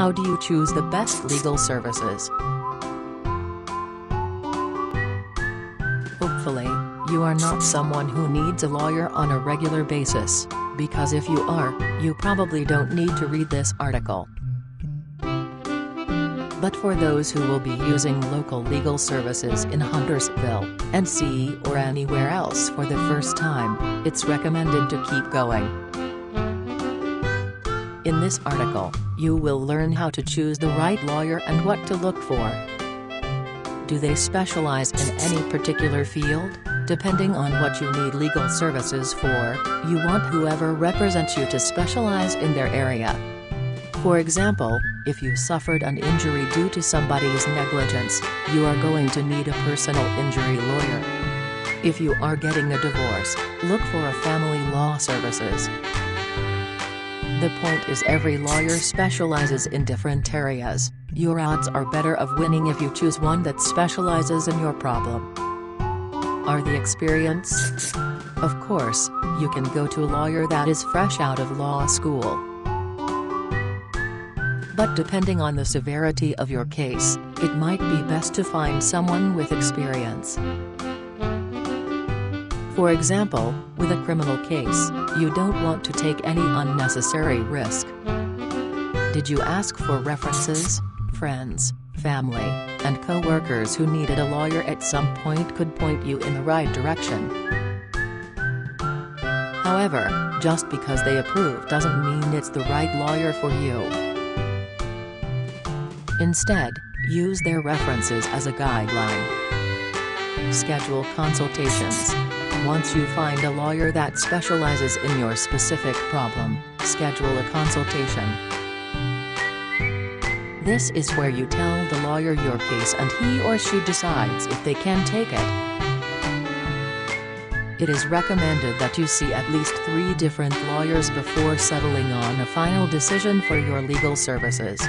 How do you choose the best legal services? Hopefully, you are not someone who needs a lawyer on a regular basis, because if you are, you probably don't need to read this article. But for those who will be using local legal services in Huntersville, NC or anywhere else for the first time, it's recommended to keep going. In this article, you will learn how to choose the right lawyer and what to look for. Do they specialize in any particular field? Depending on what you need legal services for, you want whoever represents you to specialize in their area. For example, if you suffered an injury due to somebody's negligence, you are going to need a personal injury lawyer. If you are getting a divorce, look for a family law services. The point is every lawyer specializes in different areas, your odds are better of winning if you choose one that specializes in your problem. Are the experience? Of course, you can go to a lawyer that is fresh out of law school. But depending on the severity of your case, it might be best to find someone with experience. For example, with a criminal case, you don't want to take any unnecessary risk. Did you ask for references? Friends, family, and co-workers who needed a lawyer at some point could point you in the right direction. However, just because they approve doesn't mean it's the right lawyer for you. Instead, use their references as a guideline. Schedule consultations. Once you find a lawyer that specializes in your specific problem, schedule a consultation. This is where you tell the lawyer your case and he or she decides if they can take it. It is recommended that you see at least three different lawyers before settling on a final decision for your legal services.